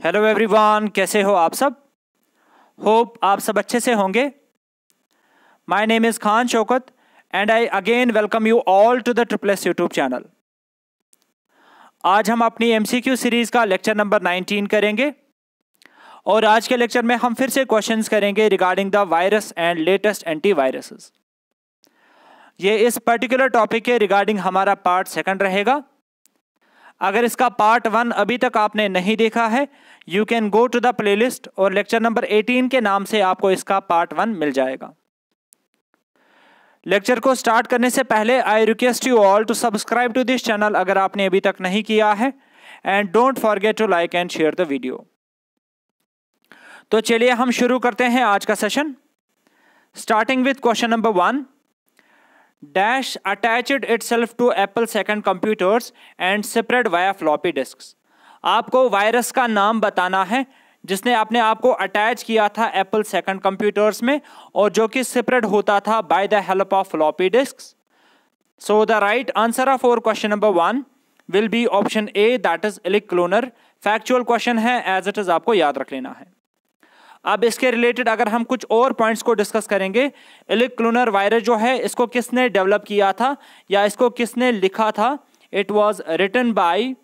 Hello everyone कैसे हो आप सब? होप आप सब अच्छे से होंगे। My name is Khan Shaukat and I again welcome you all to the triples YouTube channel आज हम अपनी एमसीक्यू सीरीज़ का लेक्चर नंबर 19 करेंगे और आज के लेक्चर में हम फिर से क्वेश्चंस करेंगे regarding the virus and latest anti viruses ये इस पर्टिकुलर टॉपिक के रिगार्डिंग हमारा पार्ट सेकंड रहेगा। अगर इसका पार्ट वन अभी तक आपने नहीं देखा है you can go to the playlist और लेक्चर नंबर 18 के नाम से आपको इसका पार्ट वन मिल जाएगा। लेक्चर को स्टार्ट करने से पहले I request you all to subscribe to this channel अगर आपने अभी तक नहीं किया है and don't forget to like and share the video तो चलिए हम शुरू करते हैं आज का session starting with question number one dash attached itself to Apple second computers and separate via floppy disk आपको वायरस का नाम बताना है, जिसने अपने आप को अटैच किया था एप्पल सेकंड कंप्यूटर्स में और जो कि सेपरेट होता था by the help of floppy disk so the right answer of our question number one will be option A that is Elk Cloner factual question है एज इट इज़ आपको याद रख लेना है। अब इसके रिलेटेड अगर हम कुछ और पॉइंट्स को डिस्कस करेंगे इलिक क्लोनर वायरस जो है, इसको किसने डेवलप किया था, या इसको किसने लिखा था? It was written by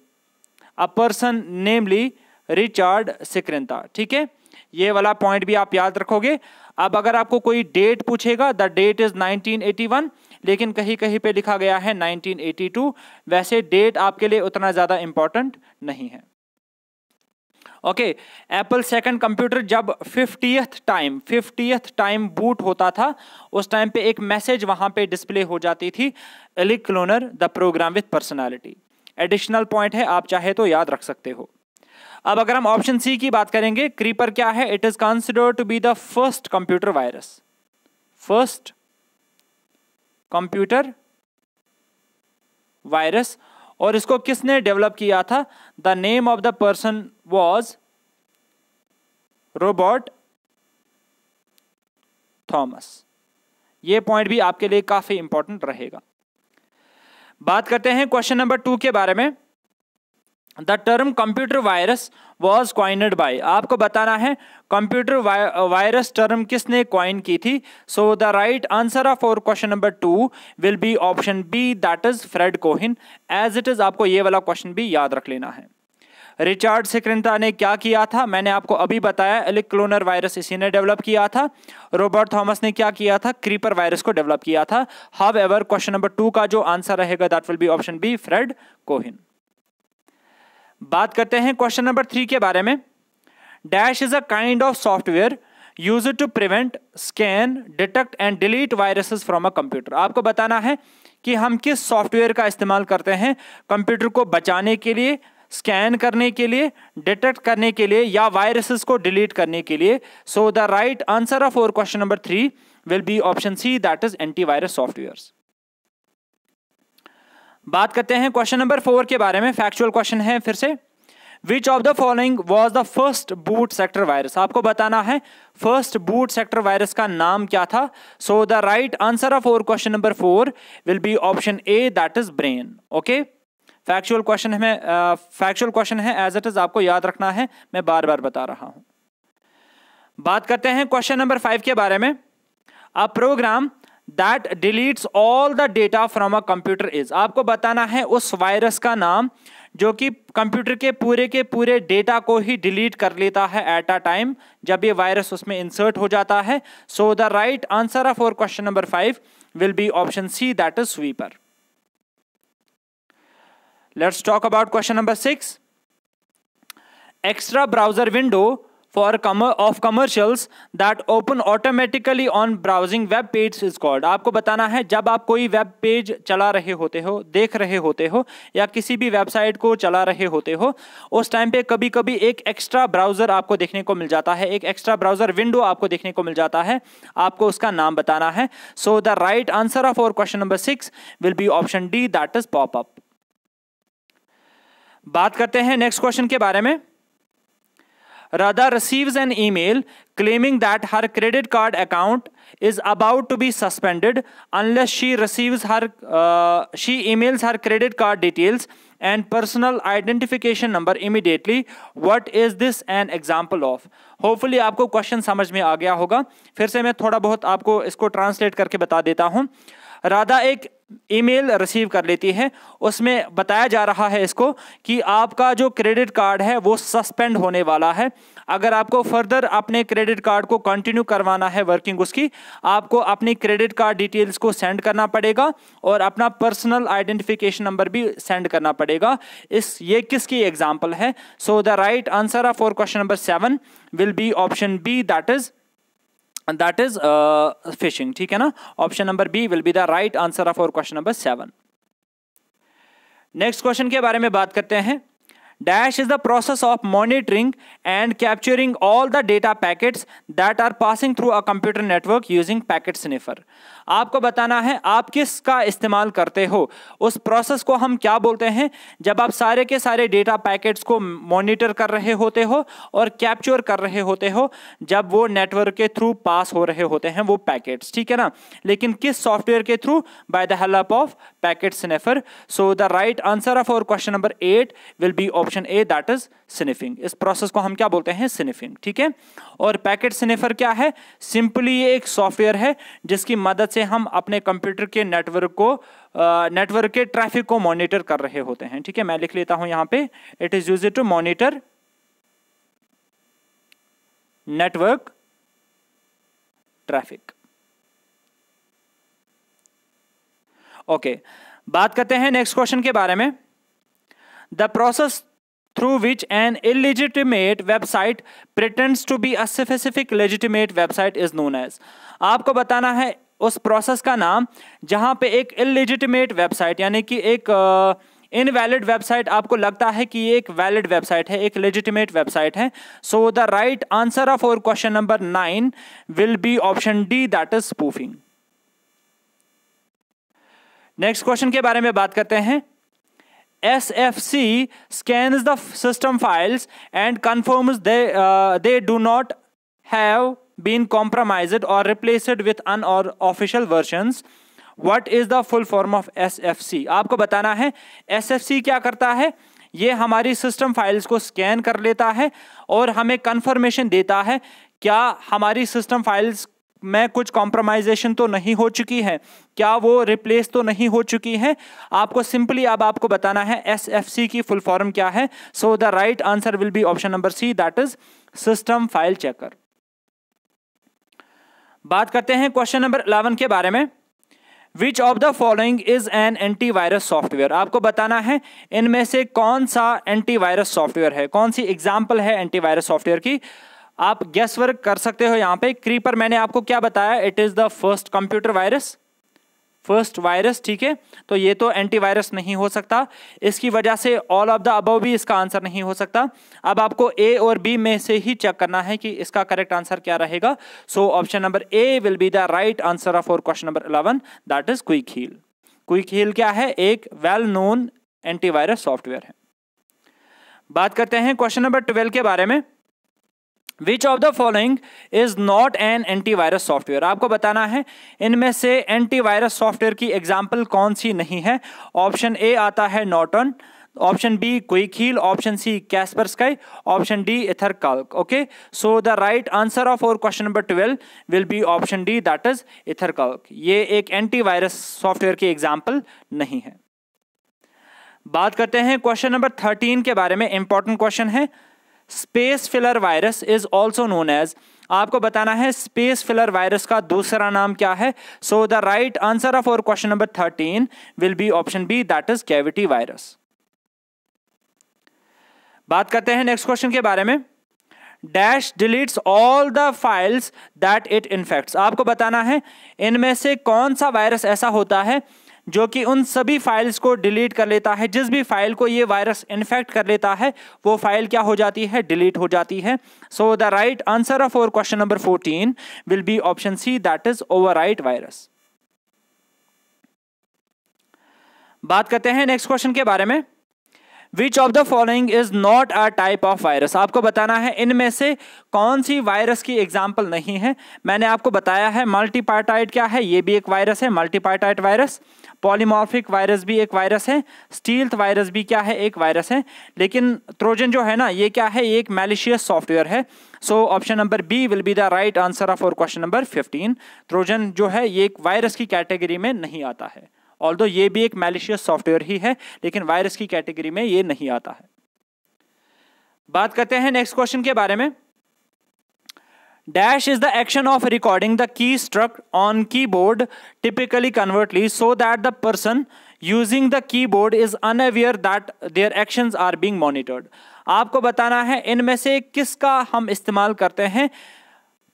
a person namely Richard Skrenta ठीक है? ये वाला पॉइंट भी आप याद रखोगे। अब अगर आपको कोई डेट पूछेगा द डेट इज़ 1981 लेकिन कहीं कहीं पे लिखा गया है 1982 वैसे डेट आपके लिए उतना ज़्यादा इंपॉर्टेंट नहीं है। ओके एप्पल सेकंड कंप्यूटर जब fiftieth time fiftieth time boot होता था, उस टाइम पे एक मैसेज वहाँ पे डिस्प्ले हो जाती थी Elk Cloner the program with personality additional point है, आप चाहे तो याद रख सकते हो। अब अगर हम ऑप्शन सी की बात करेंगे क्रीपर क्या है? It is considered to be the first computer virus first computer virus और इसको किसने डेवलप किया था? The name of the person was Robert Thomas ये पॉइंट भी आपके लिए काफ़ी इंपॉर्टेंट रहेगा। बात करते हैं क्वेश्चन नंबर टू के बारे में। The term computer virus was coined by आपको बताना है कंप्यूटर वायरस टर्म किसने क्वाइन की थी? So the right answer of our question number two will be option B that is Fred Cohen as it is आपको ये वाला question भी याद रख लेना है। रिचार्ड सिक्रेंता ने क्या किया था? मैंने आपको अभी बताया एलिक्लोनर वायरस इसी ने डेवलप किया था। रॉबर्ट थॉमस ने क्या किया था? क्रीपर वायरस को डेवलप किया था। However question number two का जो आंसर रहेगा that will be option B Fred Cohen बात करते हैं क्वेश्चन नंबर थ्री के बारे में। Dash is a kind of software use to prevent scan detect and delete viruses from a computer आपको बताना है कि हम किस सॉफ्टवेयर का इस्तेमाल करते हैं कंप्यूटर को बचाने के लिए स्कैन करने के लिए डिटेक्ट करने के लिए या वायरसेस को डिलीट करने के लिए। So the right answer of our question number three will be option C that is antivirus software बात करते हैं क्वेश्चन नंबर फोर के बारे में फैक्चुअल क्वेश्चन है फिर से। Which of the following was the first boot sector virus आपको बताना है फ़र्स्ट बूट सेक्टर वायरस का नाम क्या था? So the right answer of our question number four will be option A that is Brain okay factual question है factual question है as it is आपको याद रखना है, मैं बार बार बता रहा हूँ। बात करते हैं क्वेश्चन नंबर फाइव के बारे में। A program that deletes all the data from a computer is आपको बताना है उस वायरस का नाम, जो कि कंप्यूटर के पूरे के पूरे डेटा को ही डिलीट कर लेता है एट अ टाइम जब ये वायरस उसमें इंसर्ट हो जाता है। So the right answer of our question number five will be option C that is sweeper let's talk about question number six extra browser window for of commercials that open automatically on browsing web page is called. आपको बताना है, जब आप कोई web page चला रहे होते हो, देख रहे होते हो, या किसी भी वेबसाइट को चला रहे होते हो, उस टाइम पे कभी कभी एक एक्स्ट्रा ब्राउज़र आपको देखने को मिल जाता है, एक एक्स्ट्रा ब्राउज़र विंडो आपको देखने को मिल जाता है। आपको उसका नाम बताना है। So the right answer of our question number six will be option D that is pop up बात करते हैं नेक्स्ट क्वेश्चन के बारे में। Radha receives an email claiming that her credit card account is about to be suspended unless she receives her uh, she emails her credit card details and personal identification number immediately what is this an example of hopefully आपको question समझ में आ गया होगा फिर से मैं थोड़ा बहुत आपको इसको ट्रांसलेट करके बता देता हूँ राधा एक ईमेल रिसीव कर लेती है। उसमें बताया जा रहा है इसको कि आपका जो क्रेडिट कार्ड है, वो सस्पेंड होने वाला है। अगर आपको फर्दर अपने क्रेडिट कार्ड को कंटिन्यू करवाना है वर्किंग उसकी, आपको अपनी क्रेडिट कार्ड डिटेल्स को सेंड करना पड़ेगा और अपना पर्सनल आइडेंटिफिकेशन नंबर भी सेंड करना पड़ेगा। इस, ये किसकी एग्ज़ाम्पल है? So the right answer for question number seven will be option B that is that is phishing ठीक है ना? Option number B will be the right answer of our question number seven next question के बारे में बात करते हैं। Dash is the process of monitoring and capturing all the data packets that are passing through a computer network using packet sniffer. आपको बताना है, आप किसका इस्तेमाल करते हो? उस प्रोसेस को हम क्या बोलते हैं? जब आप सारे के सारे डेटा पैकेट्स को मॉनिटर कर रहे होते हो और कैप्चर कर रहे होते हो, जब वो नेटवर्क के थ्रू पास हो रहे होते हैं, वो पैकेट्स ठीक है ना? लेकिन किस सॉफ्टवेयर के through by the help of packet sniffer so the right answer of our question number eight will be option A that is sniffing इस प्रोसेस को हम क्या बोलते हैं? स्निफिंग ठीक है? और पैकेट स्निफर क्या है? सिंपली ये एक सॉफ्टवेयर है, जिसकी मदद से हम अपने कंप्यूटर के नेटवर्क को नेटवर्क के ट्रैफ़िक को मॉनिटर कर रहे होते हैं। ठीक है? मैं लिख लेता हूँ यहाँ पे। It is use to monitor network traffic okay बात करते हैं नेक्स्ट क्वेश्चन के बारे में. The process through which an illegitimate website pretends to be a specific legitimate website is known आपको बताना है उस प्रोसेस का नाम जहाँ पे एक इलेजिटिमेट वेबसाइट यानी कि एक इनवैलिड uh, वेबसाइट आपको लगता है कि ये एक वैलिड वेबसाइट है एक लेजिटिमेट वेबसाइट है. So the right answer of our question number nine will be option D that is spoofing next question के बारे में बात करते हैं। S F C scan the system files and confirm they do not have been compromised or replaced with unofficial versions what is the full form of S F C आपको बताना है S F सी क्या करता है? ये हमारी system files को scan कर लेता है और हमें कन्फर्मेशन देता है, क्या हमारी सिस्टम फाइल्स में कुछ कॉम्प्रोमाइजेशन तो नहीं हो चुकी है। क्या वो रिप्लेस तो नहीं हो चुकी है? आपको सिंपली अब आपको बताना है एस एफ़ सी की फुल फॉर्म क्या है? So the right answer will be option number C that is system file checker बात करते हैं क्वेश्चन नंबर इलेवन के बारे में। Which of the following is an antivirus software आपको बताना है, इनमें से कौन सा एंटीवायरस सॉफ्टवेयर है? कौन सी एग्ज़ाम्पल है एंटीवायरस सॉफ्टवेयर की? आप गैस वर्क कर सकते हो यहाँ पे। क्रीपर मैंने आपको क्या बताया? It is the first computer virus first virus ठीक है? तो ये तो एंटीवायरस नहीं हो सकता। इसकी वजह से ऑल ऑफ़ द अबव भी इसका आंसर नहीं हो सकता। अब आपको ए और बी में से ही चेक करना है कि इसका करेक्ट आंसर क्या रहेगा। So option number A will be the right answer of our question number eleven that is Quick Heal Quick Heal क्या है? एक वेल नोन एंटीवायरस सॉफ्टवेयर है। बात करते हैं क्वेश्चन नंबर ट्वेल्व के बारे में। Which of the following is not an antivirus software आपको बताना है, इनमें से एंटीवायरस सॉफ्टवेयर की एग्ज़ाम्पल कौन सी नहीं है? ऑप्शन ए आता है Norton option B Quick Heal option C Kaspersky option D EtherCalc okay so the right answer of our question number twelve will be option D that is EtherCalc ये एक antivirus software की example नहीं है। बात करते हैं question number thirteen के बारे में इंपॉर्टेंट क्वेश्चन है। Space filler virus is also known as आपको बताना है, स्पेस फिलर वायरस का दूसरा नाम क्या है? So the right answer of our question number thirteen will be option B that is cavity virus बात करते हैं नेक्स्ट क्वेश्चन के बारे में। Dash deletes all the files that it infects आपको बताना है, इनमें से कौन सा वायरस ऐसा होता है जो कि उन सभी फाइल्स को डिलीट कर लेता है। जिस भी फ़ाइल को ये वायरस इन्फेक्ट कर लेता है, वो फ़ाइल क्या हो जाती है? डिलीट हो जाती है। So the right answer of our question number fourteen will be option C that is over virus बात करते हैं नेक्स्ट क्वेश्चन के बारे में। Which of the following is not a type of virus आपको बताना है, इनमें से कौन सी वायरस की एग्ज़ाम्पल नहीं है? मैंने आपको बताया है मल्टीपार्टाइड क्या है? ये भी एक वायरस है मल्टीपार्टाइड वायरस पॉलीमॉर्फिक वायरस भी एक वायरस है स्टील्थ वायरस भी क्या है? एक वायरस है. लेकिन ट्रोजन जो है ना, ये क्या है? ये एक मैलिशियस सॉफ्टवेयर है. So option number B will be the right answer of our question number fifteen Trojan जो है, ये एक वायरस की कैटेगरी में नहीं आता है. ऑल ये भी एक मैलिशियस सॉफ्टवेयर ही है, लेकिन वायरस की कैटेगरी में ये नहीं आता है। बात करते हैं नेक्स्ट क्वेश्चन के बारे में। Dash is the action of recording the keystroke on keyboard typically covertly so that the person using the keyboard is unaware that their action are being monitored आपको बताना है, इनमें से किसका हम इस्तेमाल करते हैं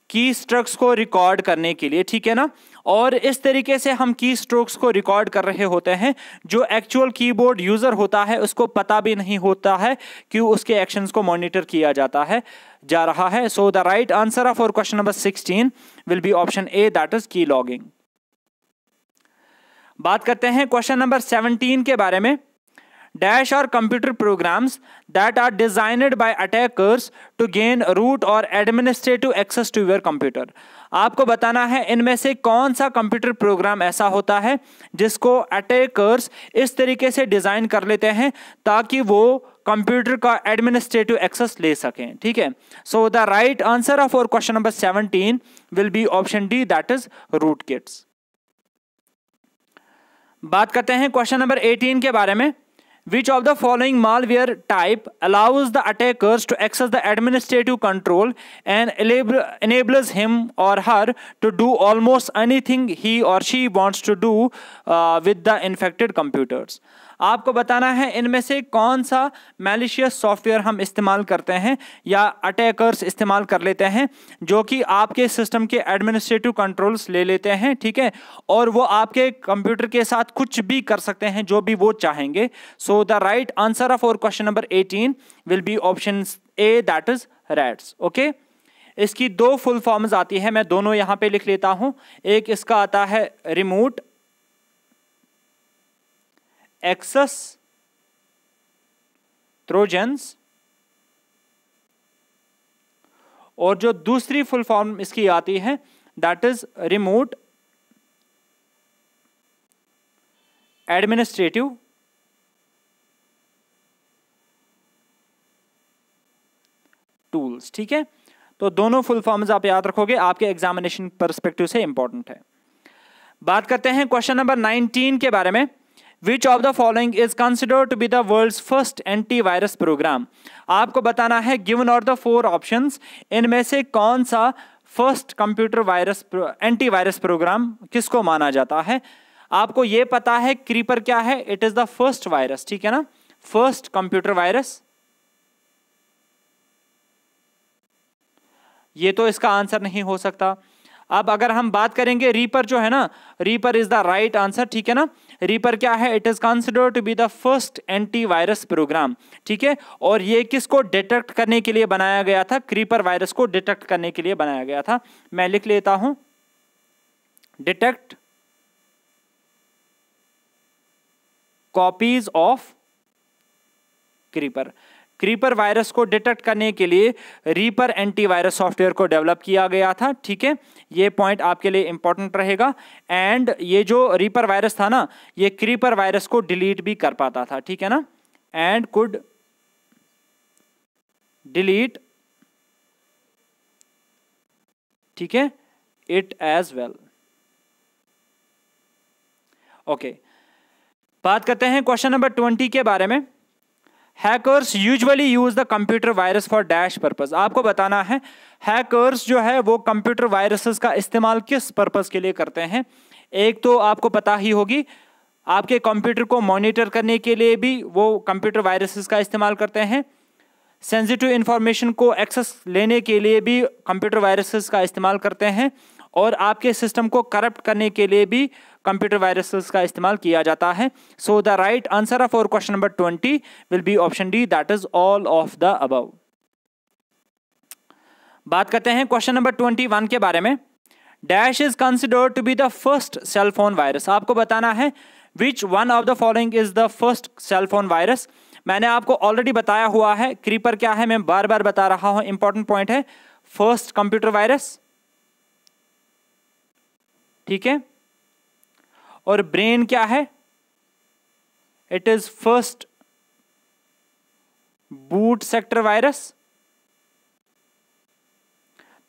की स्ट्रक्स को रिकॉर्ड करने के लिए, ठीक है ना? और इस तरीके से हम की स्ट्रोक्स को रिकॉर्ड कर रहे होते हैं, जो एक्चुअल कीबोर्ड यूज़र होता है, उसको पता भी नहीं होता है कि उसके एक्शंस को मॉनिटर किया जाता है, जा रहा है। So the right answer of our question number sixteen will be option A that is keylogging बात करते हैं क्वेश्चन नंबर सेवनटीन के बारे में। Dash are computer programs that are designed by attackers to gain root or administrative access to your computer आपको बताना है, इनमें से कौन सा कंप्यूटर प्रोग्राम ऐसा होता है जिसको अटैकर्स इस तरीके से डिज़ाइन कर लेते हैं ताकि वो कंप्यूटर का एडमिनिस्ट्रेटिव एक्सेस ले सकें, ठीक है? So the right answer of our question number 17 will be option D that is rootkits बात करते हैं क्वेश्चन नंबर 18 के बारे में। Which of the following malware type allows the attackers to access the administrative control and enables him or her to do almost anything he or she wants to do uh, with the infected computers? आपको बताना है, इनमें से कौन सा malicious software हम इस्तेमाल करते हैं या अटैकर्स इस्तेमाल कर लेते हैं, जो कि आपके सिस्टम के एडमिनिस्ट्रेटिव कंट्रोल्स ले लेते हैं, ठीक है? और वो आपके कंप्यूटर के साथ कुछ भी कर सकते हैं, जो भी वो चाहेंगे। So the right answer of our question number eighteen will be option A that is RATs okay इसकी दो फुल फॉर्म्स आती है, मैं दोनों यहाँ पे लिख लेता हूँ। एक इसका आता है रिमोट एक्सेस ट्रोजन्स और जो दूसरी फुल फॉर्म इसकी आती है that is remote administrative tools ठीक है? तो दोनों फुल फॉर्म्स आप याद रखोगे, आपके एग्जामिनेशन परस्पेक्टिव से इंपॉर्टेंट है। बात करते हैं क्वेश्चन नंबर 19 के बारे में। Which of the following is considered to be the world first antivirus program आपको बताना है गिवन और द फोर ऑप्शन इनमें से कौन सा first computer virus antivirus program किसको माना जाता है? आपको यह पता है क्रीपर क्या है? It is the first virus ठीक है ना? फ़र्स्ट कंप्यूटर वायरस ये तो इसका आंसर नहीं हो सकता। अब अगर हम बात करेंगे रीपर जो है ना Reaper is the right answer ठीक है ना? रीपर क्या है? It is considered to be the first antivirus program ठीक है? और ये किसको डिटेक्ट करने के लिए बनाया गया था? क्रीपर वायरस को डिटेक्ट करने के लिए बनाया गया था। मैं लिख लेता हूँ। Detect copies of Creeper Creeper virus को डिटेक्ट करने के लिए रीपर एंटीवायरस सॉफ्टवेयर को डेवलप किया गया था, ठीक है? ये पॉइंट आपके लिए इंपॉर्टेंट रहेगा। एंड ये जो रीपर वायरस था ना, ये क्रीपर वायरस को डिलीट भी कर पाता था, ठीक है ना? एंड कुड डिलीट ठीक है? इट एज वेल ओके बात करते हैं क्वेश्चन नंबर ट्वेंटी के बारे में। Hackers usually use the computer virus for dash purpose आपको बताना है हैकर्स जो है वो कंप्यूटर वायरसेस का इस्तेमाल किस पर्पज के लिए करते हैं? एक तो आपको पता ही होगी, आपके कंप्यूटर को मॉनिटर करने के लिए भी वो कंप्यूटर वायरसेस का इस्तेमाल करते हैं। सेंसिटिव इंफॉर्मेशन को एक्सेस लेने के लिए भी कंप्यूटर वायरसेस का इस्तेमाल करते हैं और आपके सिस्टम को करप्ट करने के लिए भी कंप्यूटर वायरसेस का इस्तेमाल किया जाता है। So the right answer of our question number twenty will be option D that is all of the above बात करते हैं क्वेश्चन नंबर ट्वेंटी वन के बारे में। Dash is considered to be the first cellphone virus आपको बताना है which one of the following is the first cellphone virus मैंने आपको ऑलरेडी बताया हुआ है क्रीपर क्या है, मैं बार बार बता रहा हूँ इंपॉर्टेंट पॉइंट है। फ़र्स्ट कंप्यूटर वायरस ठीक है? और ब्रेन क्या है? It is first boot sector virus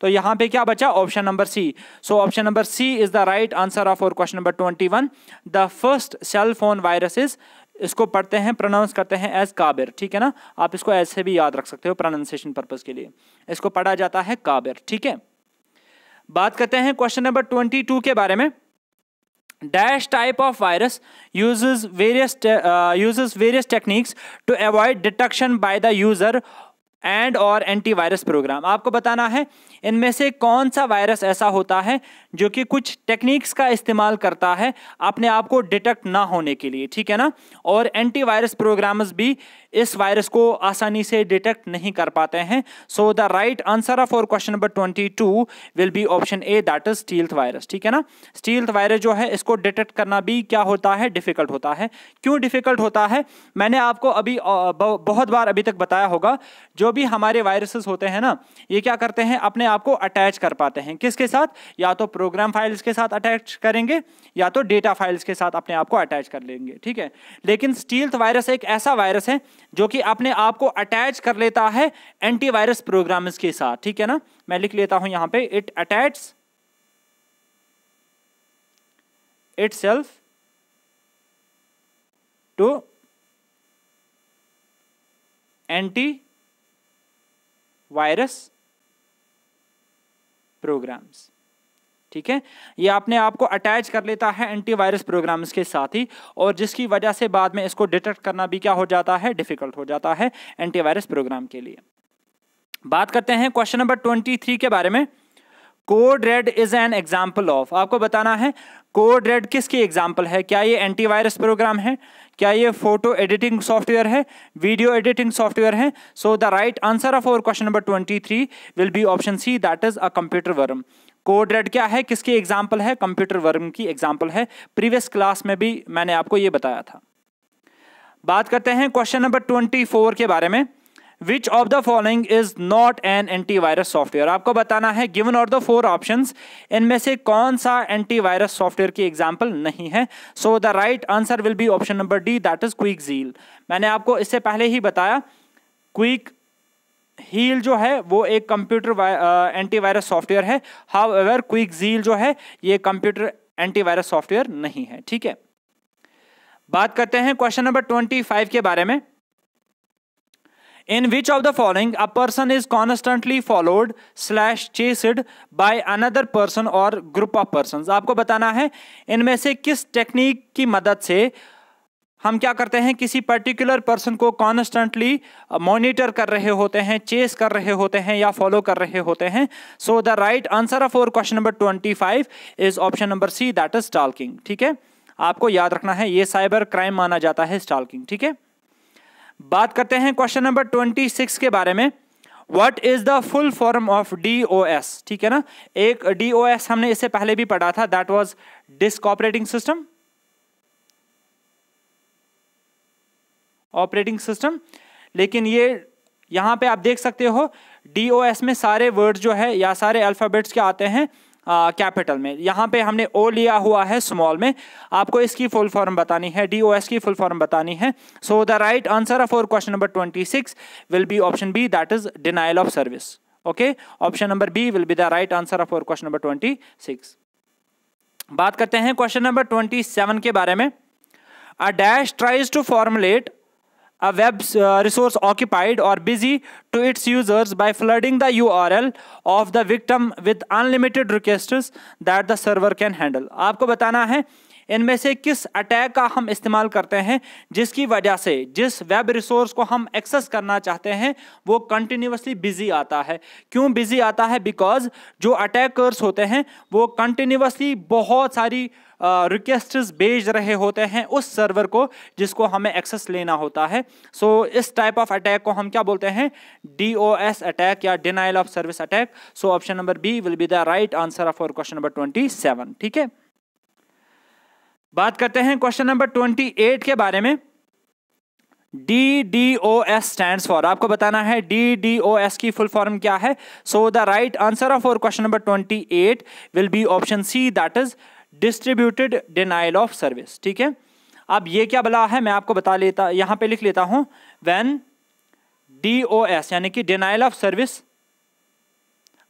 तो यहाँ पे क्या बचा? Option number C so option number C is the right answer of our question number twenty one the first cell phone virus is इसको पढ़ते हैं प्रोनाउंस करते हैं एज काबिर ठीक है ना? आप इसको ऐसे भी याद रख सकते हो प्रोनाउंसिएशन पर्पज के लिए. इसको पढ़ा जाता है काबिर ठीक है? बात करते हैं क्वेश्चन नंबर ट्वेंटी टू के बारे में. Dash type of virus uses various uh, uses various techniques to avoid detection by the user and और एंटीवायरस प्रोग्राम आपको बताना है इनमें से कौन सा वायरस ऐसा होता है जो कि कुछ टेक्निक्स का इस्तेमाल करता है अपने आप को डिटेक्ट ना होने के लिए, ठीक है ना? और एंटीवायरस प्रोग्राम्स भी इस वायरस को आसानी से डिटेक्ट नहीं कर पाते हैं। So the right answer of our question number twenty two will be option A that is stealth virus ठीक है ना? स्टील्थ वायरस जो है, इसको डिटेक्ट करना भी क्या होता है? डिफ़िकल्ट होता है। क्यों डिफ़िकल्ट होता है? मैंने आपको अभी बहुत बार अभी तक बताया होगा, जो भी हमारे वायरसेस होते हैं ना, ये क्या करते हैं? अपने आप को अटैच कर पाते हैं। किसके साथ? या तो प्रोग्राम फाइल्स के साथ अटैच करेंगे, या तो डेटा फाइल्स के साथ अपने आप को अटैच कर लेंगे, ठीक है? लेकिन स्टील्थ वायरस एक ऐसा वायरस है, जो कि अपने आप को अटैच कर लेता है एंटीवायरस प्रोग्राम्स के साथ, ठीक है ना? मैं लिख लेता हूँ यहाँ पे it attach it self to anti virus programs. ठीक है? ये आपने आपको अटैच कर लेता है एंटीवायरस प्रोग्राम्स के साथ ही, और जिसकी वजह से बाद में इसको डिटेक्ट करना भी क्या हो जाता है? डिफ़िकल्ट हो जाता है एंटीवायरस प्रोग्राम के लिए। बात करते हैं क्वेश्चन नंबर ट्वेंटी थ्री के बारे में। Code Red is an example of, आपको बताना है, कोड रेड किसकी एग्ज़ाम्पल है? क्या ये एंटीवायरस प्रोग्राम है? क्या ये फ़ोटो एडिटिंग सॉफ्टवेयर है? वीडियो एडिटिंग सॉफ्टवेयर है? So the right answer of our question number twenty three will be option C that is a computer worm Code Red क्या है? किसकी एग्ज़ाम्पल है? कंप्यूटर वर्म की एग्ज़ाम्पल है। Previous class में भी मैंने आपको ये बताया था। बात करते हैं क्वेश्चन नंबर ट्वेंटी फोर के बारे में। Which of the following is not an antivirus software आपको बताना है गिवन और द फोर ऑप्शन इनमें से कौन सा एंटीवायरस सॉफ्टवेयर की एग्ज़ाम्पल नहीं है? So the right answer will be option number D that is Quick Zeal मैंने आपको इससे पहले ही बताया क्विक हील जो है, वो एक कंप्यूटर एंटीवायरस सॉफ्टवेयर है हाउ एवर क्विक जील जो है, ये कंप्यूटर एंटीवायरस सॉफ्टवेयर नहीं है, ठीक है? बात करते हैं क्वेश्चन नंबर ट्वेंटी फाइव के बारे में। In which of the following a person is constantly followed slash chased by another person or group of person आपको बताना है, इनमें से किस टेक्निक की मदद से हम क्या करते हैं? किसी पर्टिकुलर पर्सन को कॉन्स्टेंटली मॉनिटर कर रहे होते हैं चेस कर रहे होते हैं या फॉलो कर रहे होते हैं? So the right answer of our question number twenty five is option number C that is stalking ठीक है? आपको याद रखना है, ये साइबर क्राइम माना जाता है स्टाल्किंग ठीक है? बात करते हैं क्वेश्चन नंबर ट्वेंटी सिक्स के बारे में। What is the full form of D O S ठीक है ना? एक डी ओ एस हमने इससे पहले भी पढ़ा था that was disk operating system operating system लेकिन ये यहाँ पे आप देख सकते हो डी ओ एस में सारे वर्ड जो है या सारे अल्फ़ाबेट्स के आते हैं? कैपिटल में। यहाँ पे हमने ओ लिया हुआ है स्मॉल में। आपको इसकी फुल फॉर्म बतानी है डी ओ एस की फुल फॉर्म बतानी है। So the right answer of question number twenty six will be option B that is denial of service okay option number B will be the right answer of question number twenty six बात करते हैं question number twenty seven के बारे में। A dash tries to formulate a web uh, resource occupied or busy to its users by flooding the URL of the victim with unlimited requests that the server can handle. आपको बताना है इनमें से किस attack का हम इस्तेमाल करते हैं जिसकी वजह से जिस वेब रिसोर्स को हम एक्सेस करना चाहते हैं वो कंटिन्यूसली बिज़ी आता है क्यों बिज़ी आता है बिकॉज़ जो अटैकर्स होते हैं वो कंटिन्यूसली बहुत सारी रिक्वेस्ट भेज रहे होते हैं उस सर्वर को जिसको हमें एक्सेस लेना होता है। सो so, इस टाइप ऑफ़ अटैक को हम क्या बोलते हैं? डी ओ एस अटैक या denial of service attack so option number B will be the right answer of our question number twenty ठीक है? बात करते हैं क्वेश्चन नंबर ट्वेंटी एट के बारे में। D D O S stand for आपको बताना है डी डी ओ एस की फुल फॉर्म क्या है? So the right answer of our question number twenty eight will be option C that is distributed denial of service ठीक है? अब ये क्या बला है? मैं आपको बता लेता, यहाँ पे लिख लेता हूँ व्हेन डी ओ एस यानी कि denial of service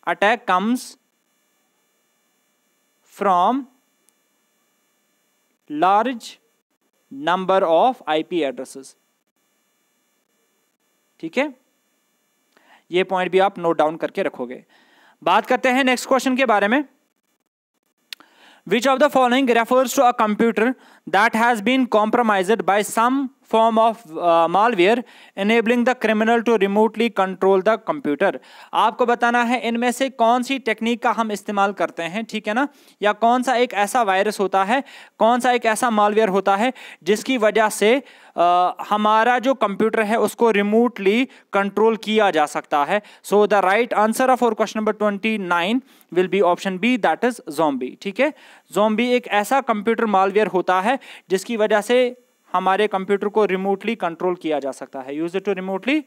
attack comes from large number of IP addresses ठीक है? ये पॉइंट भी आप नोट डाउन करके रखोगे। बात करते हैं नेक्स्ट क्वेश्चन के बारे में। Which of the following refers to a computer that has been compromised by some some form of malware enabling the criminal to remotely control the computer आपको बताना है इनमें से कौन सी टेक्निक का हम इस्तेमाल करते हैं ठीक है ना? या कौन सा एक ऐसा वायरस होता है कौन सा एक ऐसा मालवेयर होता है जिसकी वजह से आ, हमारा जो कंप्यूटर है उसको रिमोटली कंट्रोल किया जा सकता है। So the right answer of our question number twenty nine will be option B that is zombie ठीक है? जोम्बी एक ऐसा कंप्यूटर मालवेयर होता है जिसकी वजह से हमारे कंप्यूटर को रिमोटली कंट्रोल किया जा सकता है। Use to remotely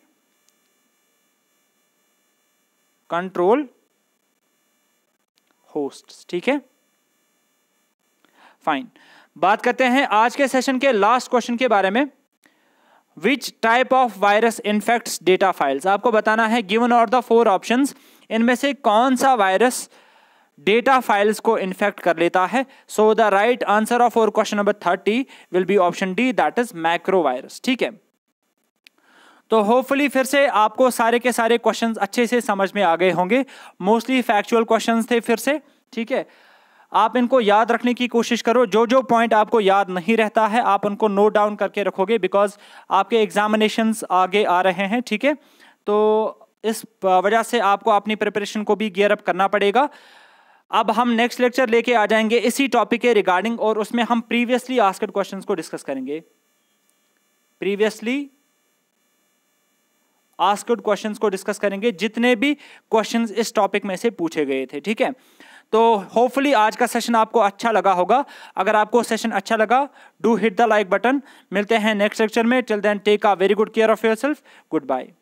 control host ठीक है? फाइन बात करते हैं आज के सेशन के लास्ट क्वेश्चन के बारे में। Which type of virus infects data files आपको बताना है गिवन और द फोर ऑप्शंस इनमें से कौन सा वायरस डेटा फाइल्स को इन्फेक्ट कर लेता है. So the right answer of our question number thirty will be option D that is macro virus ठीक है? तो होपफुली फिर से आपको सारे के सारे क्वेश्चंस अच्छे से समझ में आ गए होंगे. मोस्टली फैक्चुअल क्वेश्चंस थे फिर से. ठीक है? आप इनको याद रखने की कोशिश करो. जो जो पॉइंट आपको याद नहीं रहता है, आप उनको नोट डाउन करके रखोगे बिकॉज़ आपके एग्जामिनेशंस आगे आ रहे हैं. ठीक है? तो इस वजह से आपको अपनी प्रिपरेशन को भी गियर अप करना पड़ेगा. अब हम नेक्स्ट लेक्चर लेके आ जाएँगे इसी टॉपिक के रिगार्डिंग और उसमें हम प्रीवियसली आस्कड क्वेश्चन को डिस्कस करेंगे। प्रीवियसली आस्कड क्वेश्चंस को डिस्कस करेंगे, जितने भी क्वेश्चंस इस टॉपिक में से पूछे गए थे, ठीक है? तो होपफुली आज का सेशन आपको अच्छा लगा होगा। अगर आपको सेशन अच्छा लगा do hit the like button मिलते हैं नेक्स्ट लेक्चर में। Till then take a very good care of your self good bye